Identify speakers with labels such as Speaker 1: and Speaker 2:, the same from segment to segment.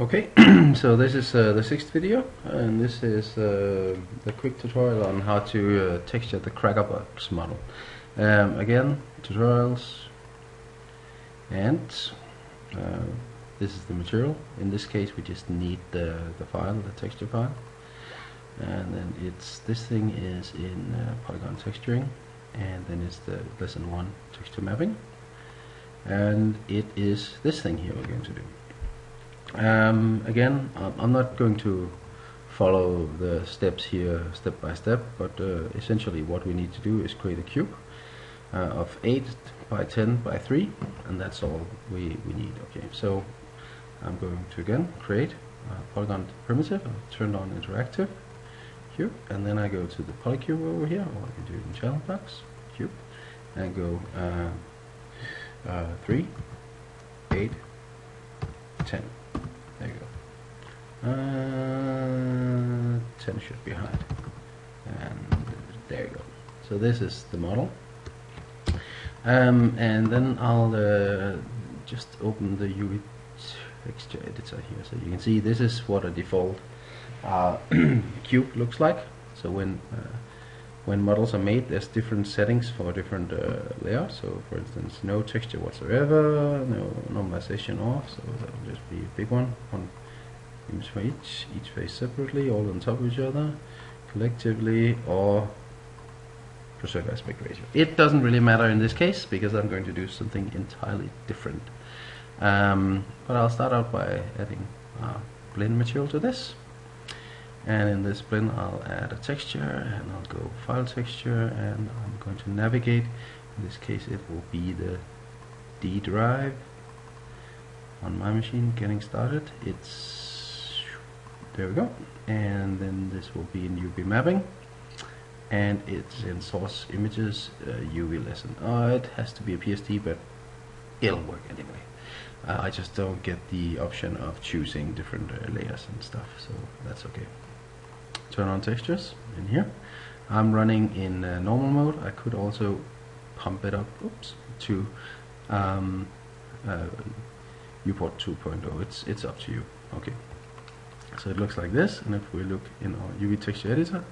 Speaker 1: Okay, so this is uh, the sixth video, and this is uh, the quick tutorial on how to uh, texture the Crackerbox model. Um, again, tutorials, and uh, this is the material. In this case, we just need the the file, the texture file, and then it's this thing is in uh, Polygon texturing, and then it's the lesson one texture mapping, and it is this thing here we're going to do. Um, again, I'm not going to follow the steps here step by step, but uh, essentially what we need to do is create a cube uh, of 8 by 10 by 3, and that's all we, we need. Okay, so I'm going to again create a polygon primitive, turn on interactive cube, and then I go to the polycube over here, or I can do it in channel box cube, and go uh, uh, 3, 8, 10. Uh, 10 should be hide. And there you go. So this is the model. Um, and then I'll uh, just open the UV texture editor here. So you can see this is what a default uh, cube looks like. So when uh, when models are made, there's different settings for different uh, layouts. So for instance, no texture whatsoever, no normalization off, so that will just be a big one, one for each, each face separately, all on top of each other, collectively, or preserve aspect ratio. It doesn't really matter in this case, because I'm going to do something entirely different. Um, but I'll start out by adding uh, Blinn material to this and in this Blinn I'll add a texture and I'll go file texture and I'm going to navigate in this case it will be the D drive on my machine getting started it's there we go and then this will be in UV mapping and it's in source images uh, UV lesson uh, it has to be a PSD but it'll work anyway uh, I just don't get the option of choosing different uh, layers and stuff so that's okay turn on textures in here. I'm running in uh, normal mode. I could also pump it up oops, to um, uh, viewport 2.0. It's, it's up to you. Okay. So it looks like this, and if we look in our UV texture editor,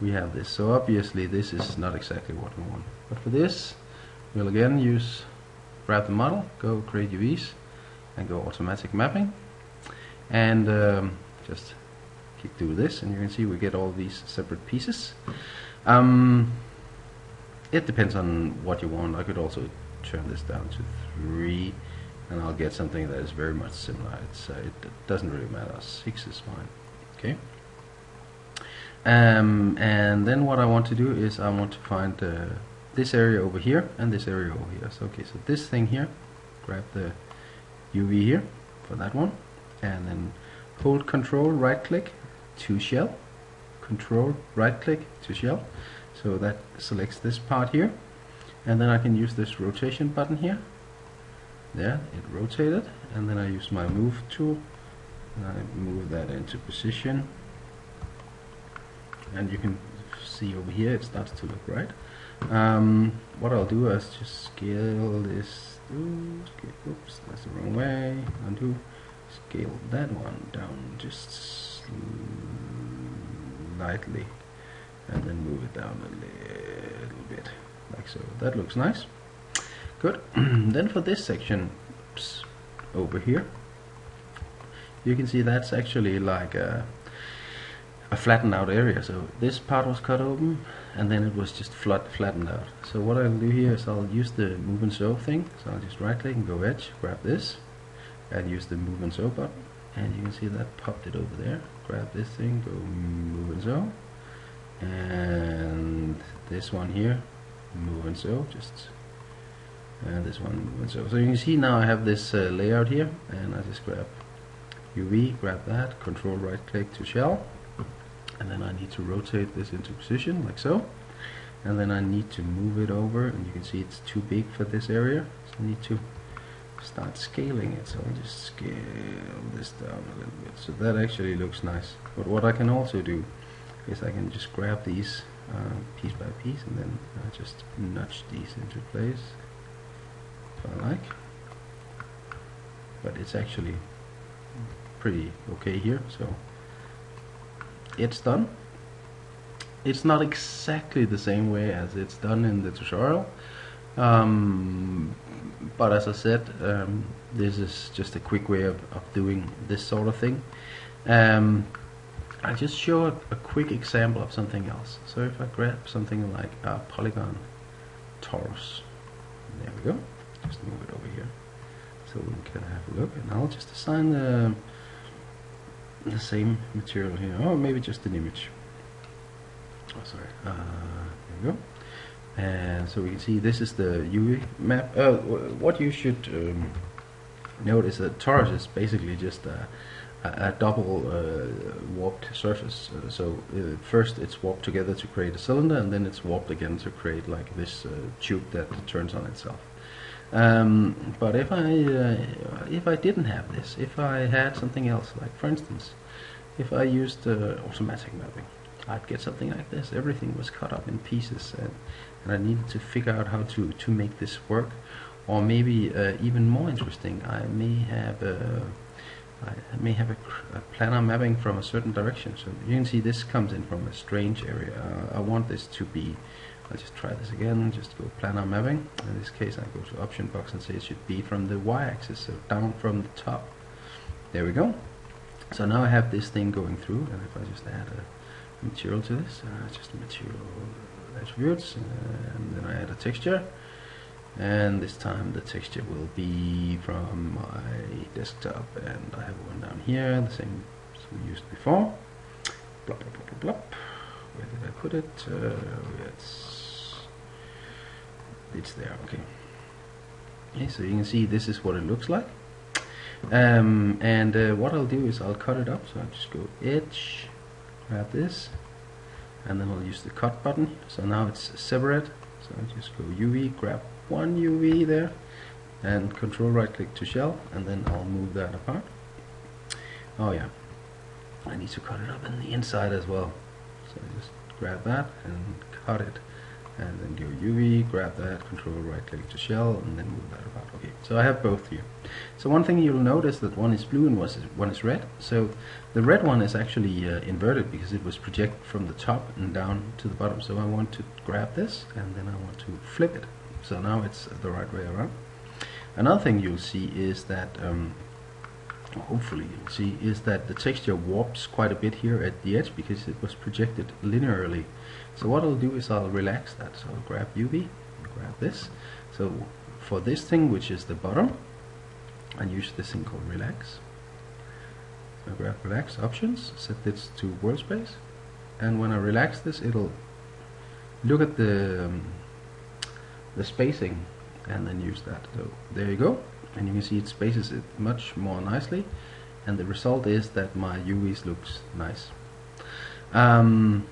Speaker 1: we have this. So obviously this is not exactly what we want. But for this, we'll again use grab the model, go create UVs, and go automatic mapping, and um, just click do this and you can see we get all these separate pieces um, it depends on what you want I could also turn this down to 3 and I'll get something that is very much similar. It's, uh, it doesn't really matter. 6 is fine. Okay? Um, and then what I want to do is I want to find uh, this area over here and this area over here. So okay so this thing here grab the UV here for that one. And then hold control right click to shell. Control right click to shell. So that selects this part here. And then I can use this rotation button here there it rotated and then I use my move tool and I move that into position. And you can see over here it starts to look right. Um, what I'll do is just scale this scale, oops that's the wrong way. Undo scale that one down just slightly and then move it down a little bit like so. That looks nice good. Then for this section over here you can see that's actually like a, a flattened out area. So this part was cut open and then it was just flat, flattened out. So what I'll do here is I'll use the move and sew thing. So I'll just right click and go edge grab this and use the move and sew button. And you can see that popped it over there. Grab this thing go move and sew. And this one here move and sew just and this one. And sew so you can see now I have this uh, layout here and I just grab UV grab that control right click to shell and then I need to rotate this into position like so. And then I need to move it over and you can see it's too big for this area so I need to start scaling it. So I'll just scale this down a little bit. So that actually looks nice. But what I can also do is I can just grab these uh, piece by piece and then uh, just nudge these into place. I like. But it's actually pretty okay here so it's done. It's not exactly the same way as it's done in the tutorial um, but as I said um, this is just a quick way of, of doing this sort of thing. Um, I'll just show a, a, quick example of something else. So if I grab something like a polygon torus there we go just move it over here. So we can have a look. And I'll just assign the the same material here. Or maybe just an image. Oh sorry. Uh, there we go. And so we can see this is the UV map. Uh, what you should um, note is that torus is basically just a, a, a double uh, warped surface. Uh, so uh, first it's warped together to create a cylinder and then it's warped again to create like this uh, tube that turns on itself um, but if I uh, if I didn't have this, if I had something else, like for instance, if I used uh, automatic mapping, I'd get something like this. Everything was cut up in pieces, and, and I needed to figure out how to to make this work. Or maybe uh, even more interesting, I may have a I may have a, a, planar mapping from a certain direction. So you can see this comes in from a strange area. Uh, I want this to be I'll just try this again, just go planar mapping. In this case I go to option box and say it should be from the y-axis, so down from the top. There we go. So now I have this thing going through, and if I just add a material to this, uh, just material attributes, and then I add a texture, and this time the texture will be from my desktop, and I have one down here, the same as we used before. Blop, blop, blop, blop. Where did I put it? Uh, it's it's there okay. Okay so you can see this is what it looks like. Um, and uh, what I'll do is I'll cut it up so I'll just go edge grab this and then I'll use the cut button. So now it's separate. So I'll just go UV grab one UV there and control right click to shell and then I'll move that apart. Oh yeah. I need to cut it up in the inside as well. So I just grab that and cut it and then go UV, grab that, control right click to shell, and then move that about. Okay, so I have both here. So one thing you'll notice that one is blue and one is red. So the red one is actually uh, inverted because it was projected from the top and down to the bottom. So I want to grab this and then I want to flip it. So now it's the right way around. Another thing you'll see is that um, hopefully you'll see is that the texture warps quite a bit here at the edge because it was projected linearly so what I'll do is I'll relax that. So I'll grab UV, grab this. So for this thing, which is the bottom, I use this thing called relax. I grab relax options, set this to world space, and when I relax this, it'll look at the um, the spacing and then use that. So there you go, and you can see it spaces it much more nicely, and the result is that my UVs looks nice. Um,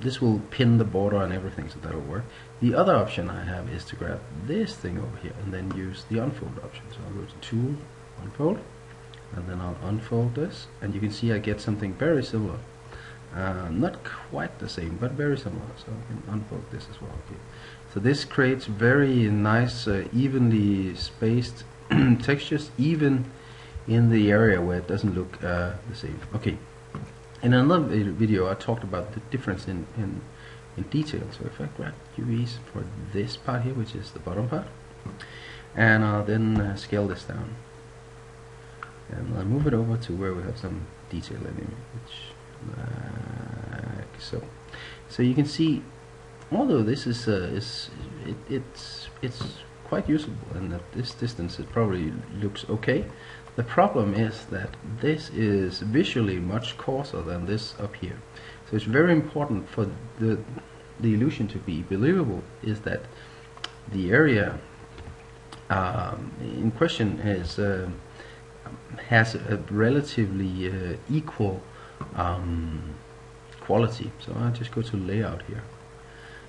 Speaker 1: this will pin the border and everything so that'll work. The other option I have is to grab this thing over here and then use the unfold option. So I'll go to tool unfold and then I'll unfold this. And you can see I get something very similar. Uh, not quite the same but very similar. So I can unfold this as well. Okay. so this creates very nice uh, evenly spaced textures even in the area where it doesn't look uh, the same okay in another video I talked about the difference in, in, in detail. So if I grab UVs for this part here, which is the bottom part, and I'll then uh, scale this down. And I'll move it over to where we have some detail in it, which like so. So you can see, although this is, uh, is it, it's, it's quite usable and at this distance it probably looks okay the problem is that this is visually much coarser than this up here. So it's very important for the, the illusion to be believable is that the area um, in question is uh, has a relatively uh, equal um, quality. So I'll just go to layout here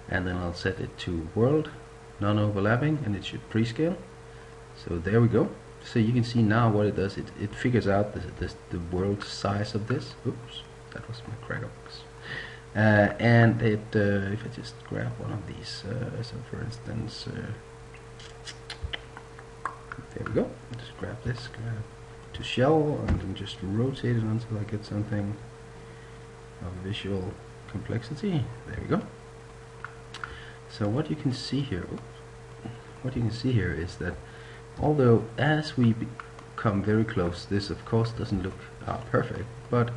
Speaker 1: and then I'll set it to world non-overlapping and it should prescale. So there we go so you can see now what it does it, it figures out the, the, the world size of this oops that was my cracker box uh, and it uh, if I just grab one of these uh, so for instance uh, there we go just grab this grab to shell and then just rotate it until I get something of visual complexity. There we go. So what you can see here, what you can see here is that although as we come very close, this of course doesn't look uh, perfect, but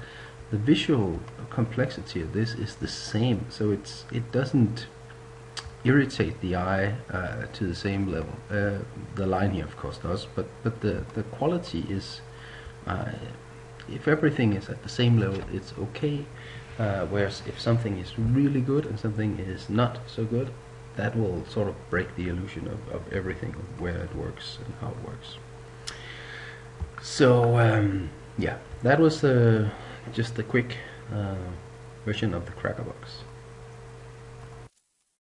Speaker 1: the visual complexity of this is the same. So it's it doesn't irritate the eye uh, to the same level. Uh, the line here, of course, does, but but the the quality is. Uh, if everything is at the same level, it's okay. Uh, whereas if something is really good and something is not so good, that will sort of break the illusion of, of everything, of where it works and how it works. So um, yeah, that was uh, just a quick uh, version of the Crackerbox.